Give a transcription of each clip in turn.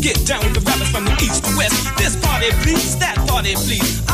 Get down with the rappers from the east to west. This party please, that party please.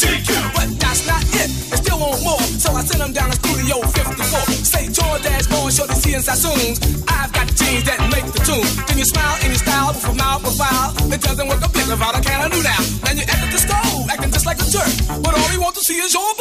GQ. But that's not it, I still want more. So I sent him down to Studio 54. St. George show the shorty seeing sassoons. I've got the jeans that make the tune. Can you smile in your style, with a mile profile? it doesn't work a bit without a can of do now. Then you enter the stove, acting just like a jerk. But all he wants to see is your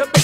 Up.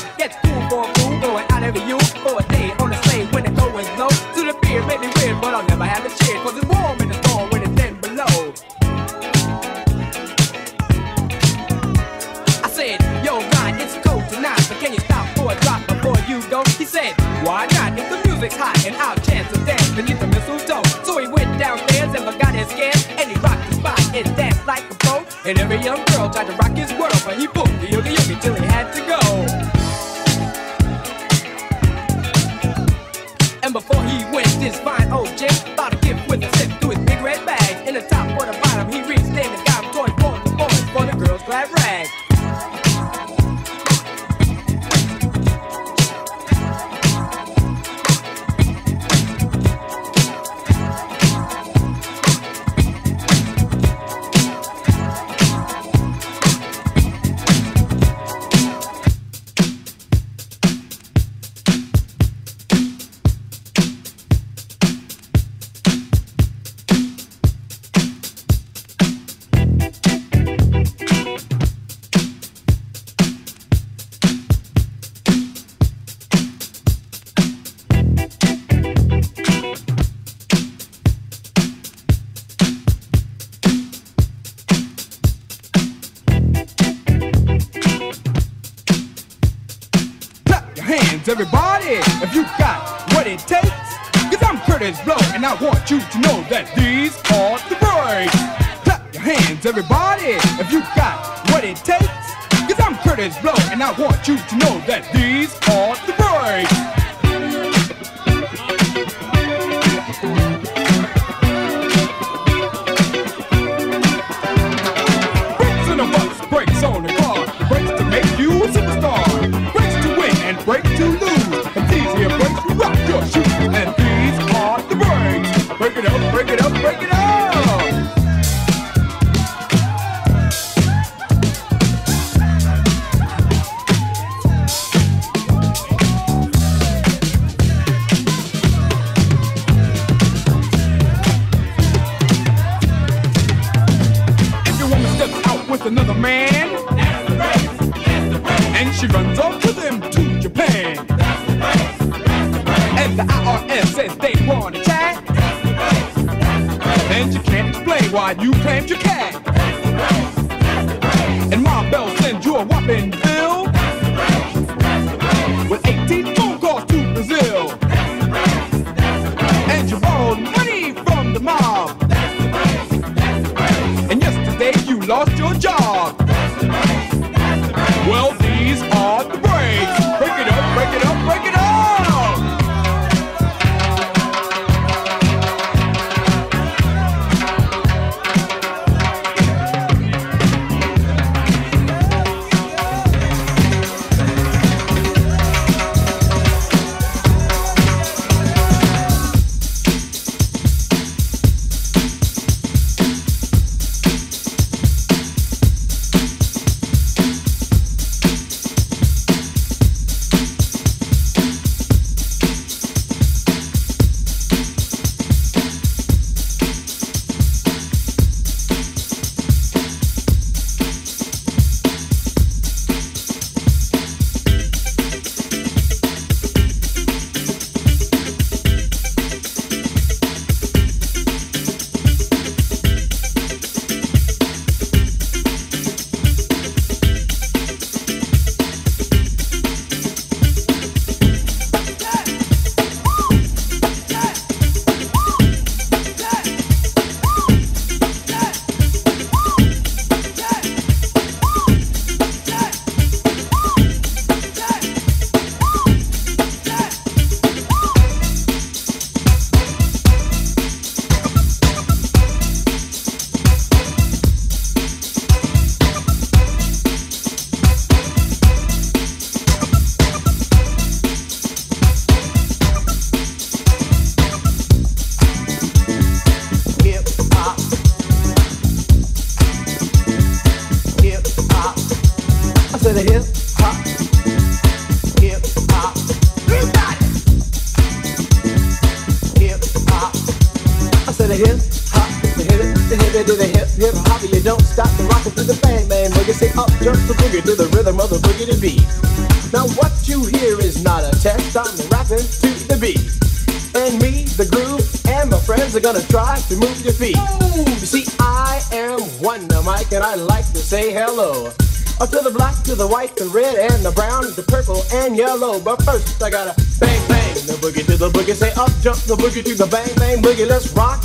Are gonna try to move your feet. You see, I am Wonder Mike, and I like to say hello. Or to the black, to the white, the red, and the brown, the purple, and yellow. But first, I gotta bang, bang, the boogie to the boogie. Say up, jump the boogie to the bang, bang, boogie. Let's rock.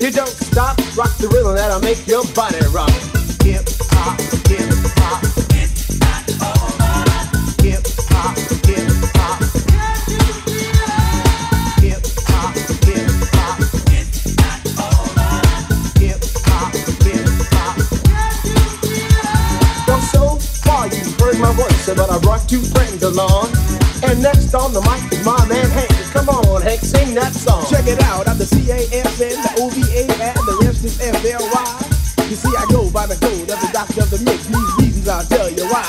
You don't stop, rock the rhythm that'll make your body rock. Hip hop, hip voice, but I brought two friends along. And next on the mic is my man Hank. Come on, Hank, sing that song. Check it out, I'm the CAFN, the OVA, and the rest is FLY. You see, I go by the code of the doctor of the mix. These reasons I'll tell you why.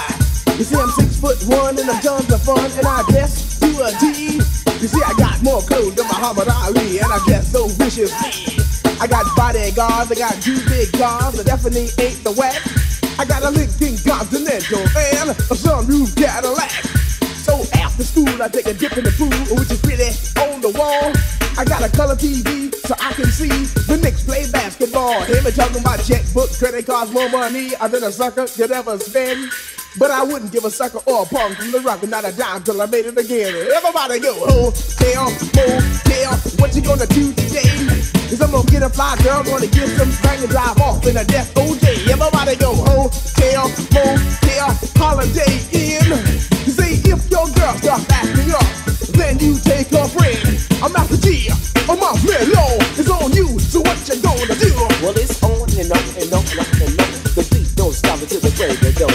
You see, I'm six foot one and I'm tons of fun, and I dress to a T. You see, I got more clothes than Muhammad Ali, and I dress so viciously. I got bodyguards, I got two big cars, that definitely ain't the whack. I got a Lincoln Continental and a sunroof Cadillac. So after school, I take a dip in the pool, which is really on the wall. I got a color TV so I can see the Knicks play basketball. Hear me talking about checkbook, credit cards, more money than a sucker could ever spend. But I wouldn't give a sucker or a punk from the rock, and not a dime till I made it again. Everybody go, hotel, motel, what you gonna do today? Cause I'm gonna get a fly girl, gonna get some spring and drive off in a death OJ. Everybody go, hotel, motel, holiday. You see, if your girl starts acting up, then you take her friend. I'm out Master Gee, I'm off Mellow. It's on you, so what you gonna do? Well, it's on and on and on and on. Until the.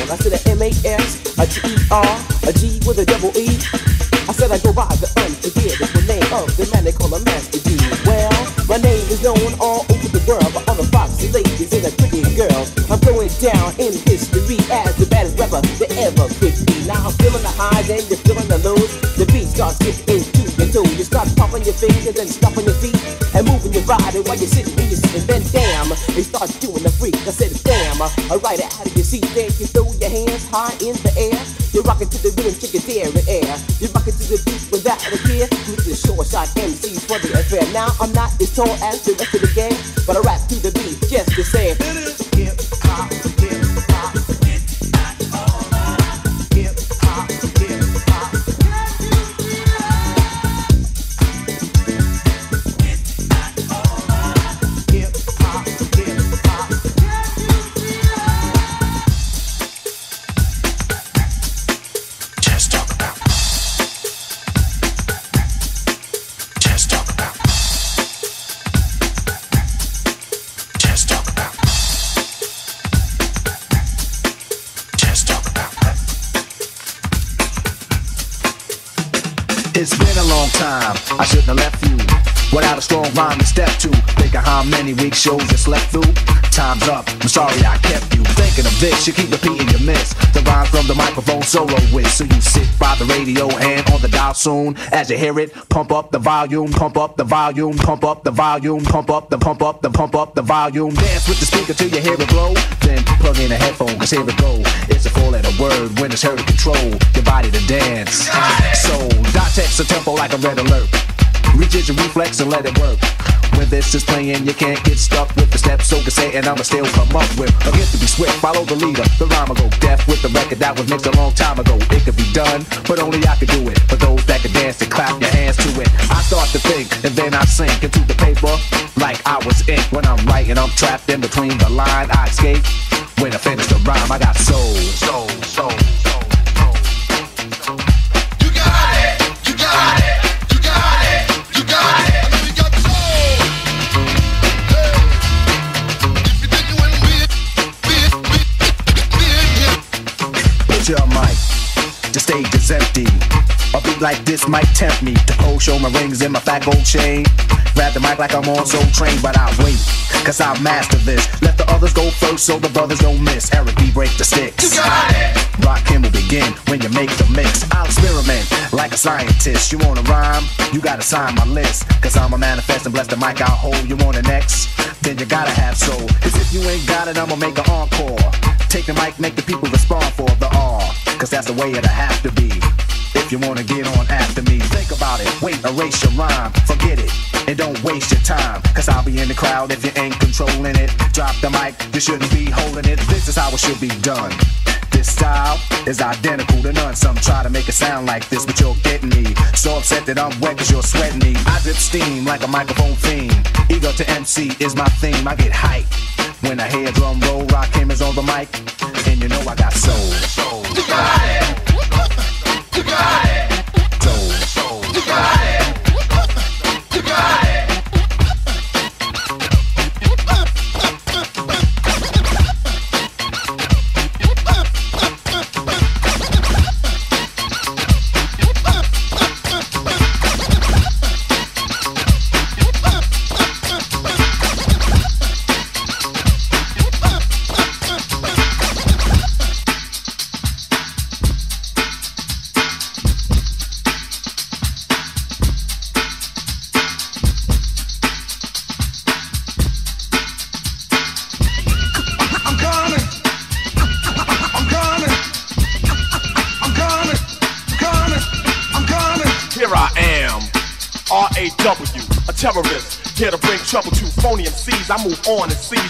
I said a M-A-S, a G-E-R, a G with a double E. I said I go by the unforgettable name of the man they call a Master Gee. Well, my name is known all over the world by all the foxy ladies and the pretty girls. I'm going down in history as the baddest rapper that ever could be. Now I'm feeling the highs and you're feeling the lows. The beat starts getting into your toe. You start popping your fingers and stomping your feet and moving while you're sitting and you're sitting. Then damn, they start doing the freak. I said damn, I'm alright out of your seat. Then you throw your hands high in the air. You're rocking to the rhythm, chicken there in air. You're rocking to the beat without a care. With the short shot MCs for the affair. Now I'm not as tall as the rest of the gang, but I rap to the beat just the same. It's been a long time. I shouldn't have left you without a strong rhyme to step to. Think of how many week shows you slept through. Time's up. I'm sorry I kept you thinking of this. You keep repeating your miss. The rhyme from the microphone solo with. So you sit by the radio and on the dial soon. As you hear it, pump up the volume, pump up the volume, pump up the volume, pump up the pump up the pump up the volume. Dance with the speaker till you hear it blow. Then plug in a headphone, cause here it go. It's a four letter word when it's heard to control your body to dance. So dot text a tempo like a red alert. Reach it, your reflex and let it work. When this is playing, you can't get stuck with the steps. So can say, and I'ma still come up with a gift to be swift. Follow the leader, the rhyme go deaf with the record that was mixed a long time ago. It could be done, but only I could do it. For those that can dance and clap your hands to it. I start to think, and then I sink into the paper like I was ink. When I'm writing, I'm trapped in between the line. I escape when I finish the rhyme. I got soul, soul, soul. Like this might tempt me to pose, show my rings in my fat gold chain. Grab the mic like I'm on Soul Train, but I wait, cause I master this. Let the others go first so the brothers don't miss. Eric B. break the sticks. You got it. Rakim will begin when you make the mix. I'll experiment like a scientist. You wanna rhyme? You gotta sign my list. Cause I'm a manifest and bless the mic I'll hold. You want an X? Then you gotta have soul. Cause if you ain't got it, I'ma make an encore. Take the mic, make the people respond for the R. Cause that's the way it'll have to be. You wanna get on after me, think about it. Wait, erase your rhyme, forget it. And don't waste your time. Cause I'll be in the crowd if you ain't controlling it. Drop the mic, you shouldn't be holding it. This is how it should be done. This style is identical to none. Some try to make it sound like this, but you're getting me. So upset that I'm wet cause you're sweating me. I drip steam like a microphone fiend. Ego to MC is my theme. I get hype when I hear drum roll. Rock hammers on the mic, and you know I got soul. soul. You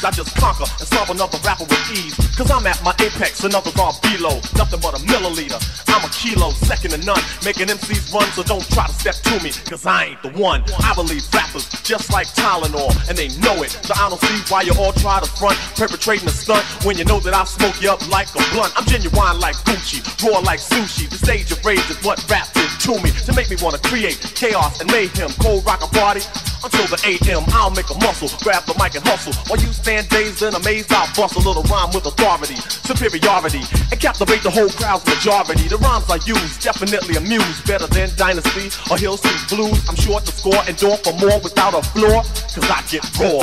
I just conquer and solve another rapper with ease. Cause I'm at my apex and others are below. Nothing but a milliliter. I'm a kilo, second to none. Making MCs run, so don't try to step to me. Cause I ain't the one. I believe rappers just like Tylenol, and they know it. So I don't see why you all try to front, perpetrating a stunt when you know that I'll smoke you up like a blunt. I'm genuine like Gucci, raw like sushi. The stage of rage is what rap did to me to make me wanna create chaos and mayhem. Cold rock a party until the AM. I'll make a muscle, grab the mic and hustle. While you stand dazed and amazed, I'll bust a little rhyme with authority, superiority, and captivate the whole crowd's majority. The rhymes I use definitely amuse better than Dynasty or Hill Street Blues. I'm sure to score and door for more without a floor, cause I get raw.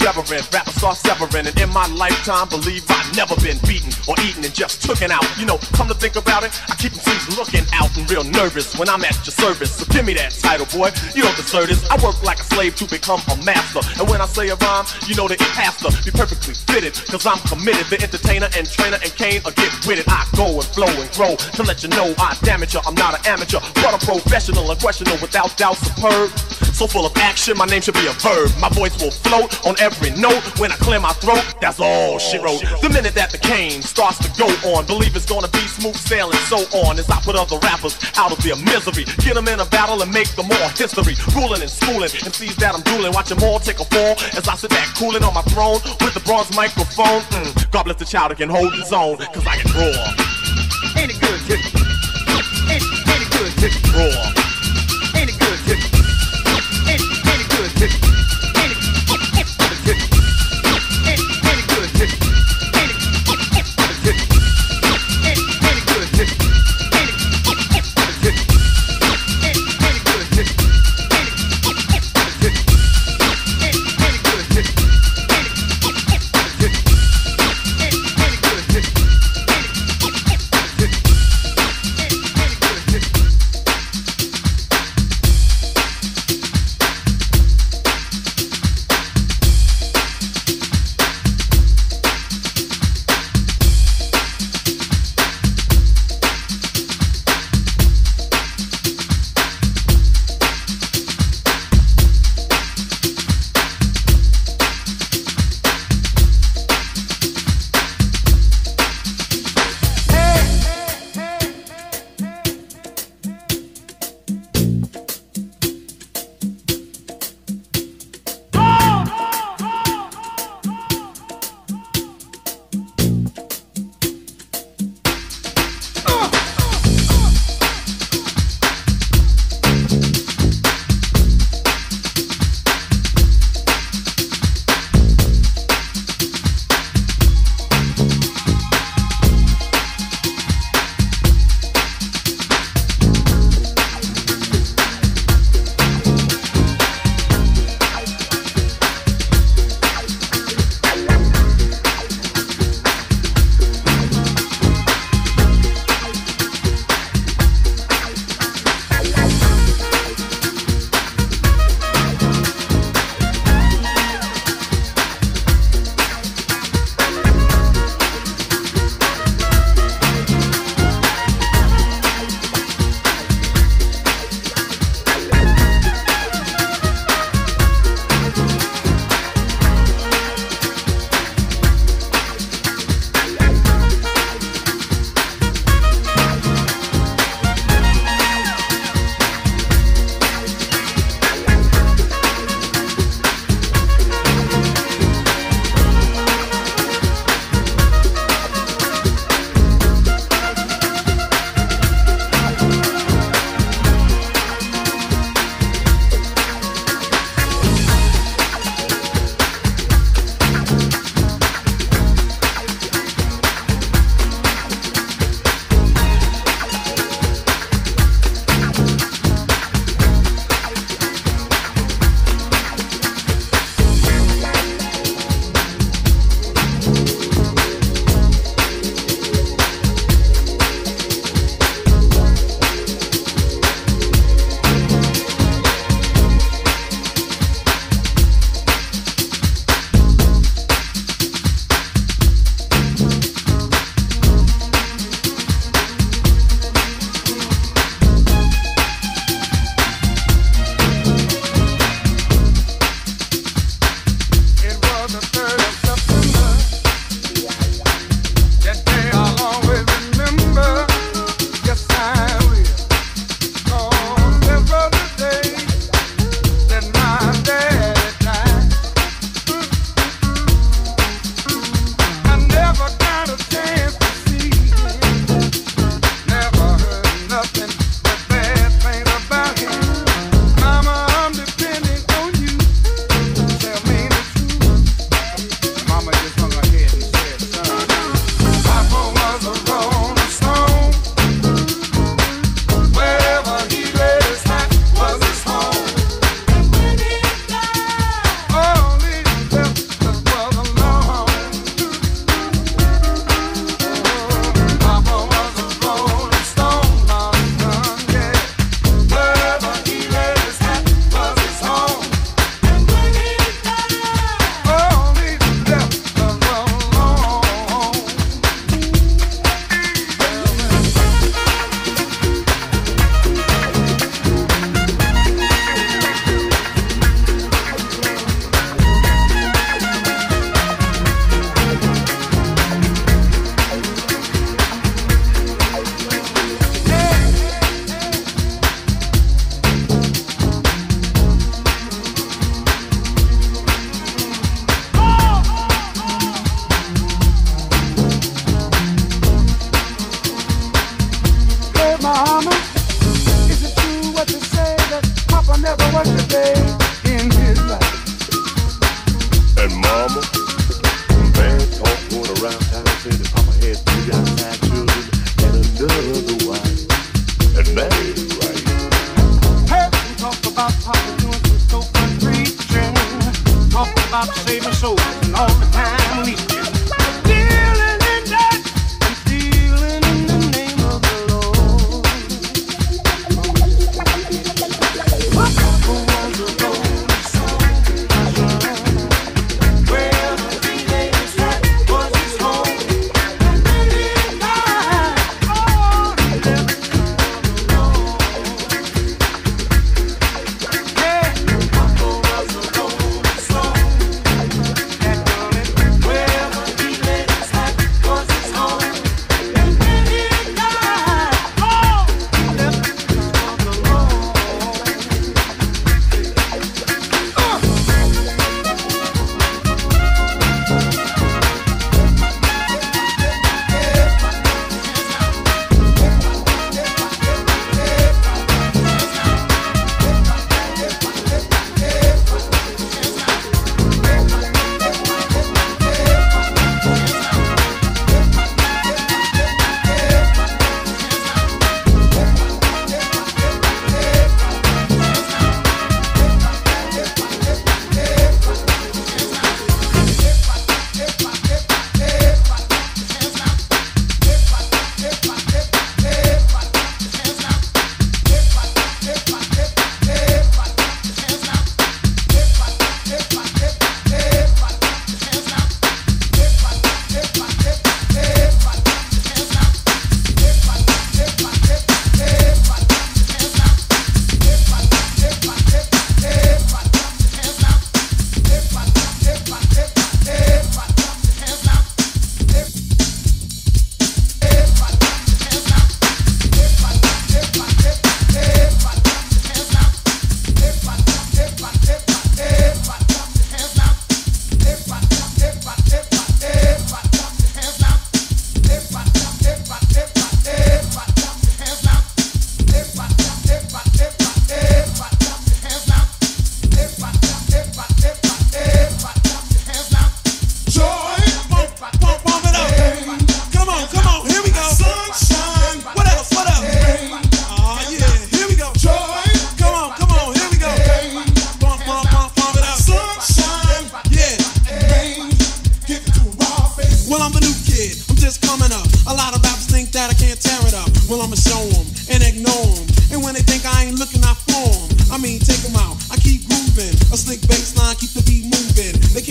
a reverend, rappers start severing, and in my lifetime, believe I've never been beaten or eaten and just taken out. You know, come to think about it, I keep MCs looking out and real nervous when I'm at your service. So give me that title, boy. You don't deserve this. I work like a slave to become a master, and when I say a rhyme, you know that it has to be perfectly fitted, cause I'm committed. The entertainer and trainer and Kane are get with it. I go and flow and grow to let you know I damage you. I'm not an amateur, but I'm professional and questionable without doubt, superb. So full of action, my name should be a verb. My voice will float on every note when I clear my throat. That's all she wrote. The minute that the Kane starts to go on, believe it's gonna be smooth sailing. So on as I put other rappers out of their misery, get them in a battle and make them all history. Ruling and schooling and sees that I'm drooling. Watch them all take a fall as I sit back cooling on my throne with the bronze microphone. Mm, God bless the child that can hold his own, cause I can roar. Ain't it good? Ain't, ain't it good, Tick? Roar. Ain't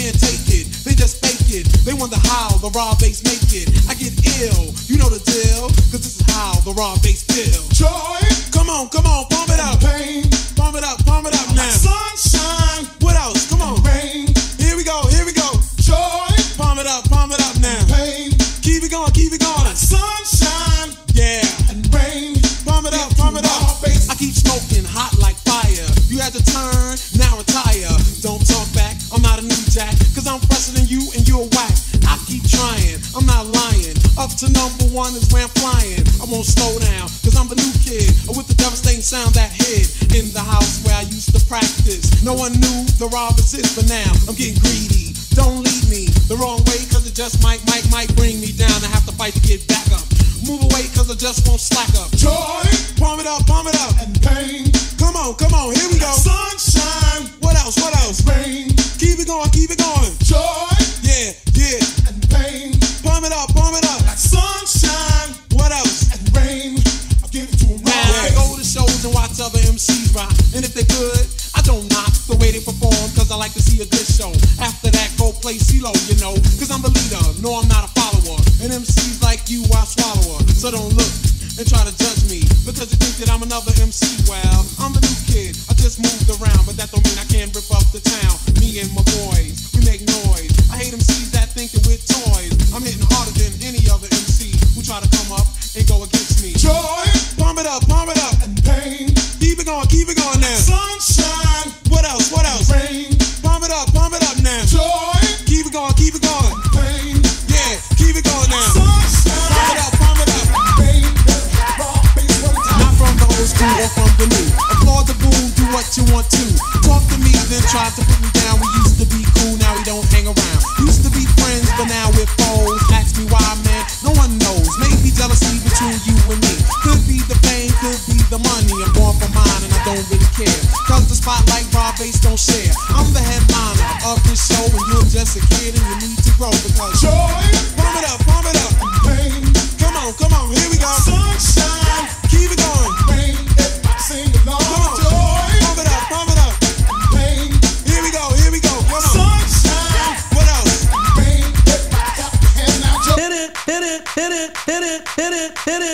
can't take it. They just fake it. They wonder how the raw bass make it. I get ill, you know the deal. Cause this is how the raw bass feel. Joy! Come on, come on, palm it out. Pain. Palm it out, palm it out now. Son. No one knew the rob is, but now I'm getting greedy. Don't lead me the wrong way, cause it just might, might, might bring me down. I have to fight to get back up. Move away, cause I just won't slack up. Joy! Palm it up, palm it up. a good show. After that, go play CeeLo, you know. Cause I'm the leader, no, I'm not a follower. And MCs like you, I swallow her. So don't look and try to judge me. Because you think that I'm another MC. Well, I'm the new kid, I just moved around.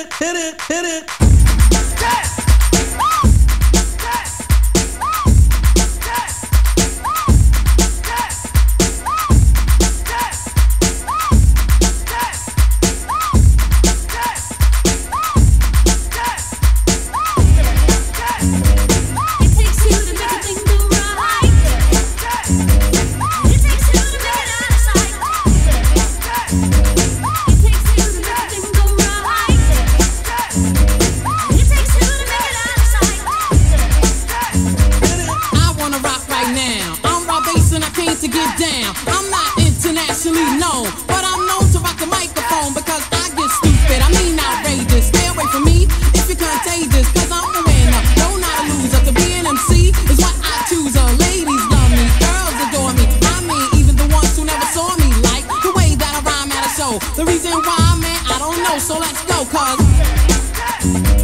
It, hit it, hit it, Qu'est-ce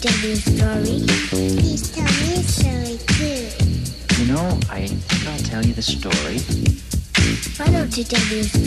tell me a story? Please tell me a story too. You know, I think I'll tell you the story. Why don't you tell me a story?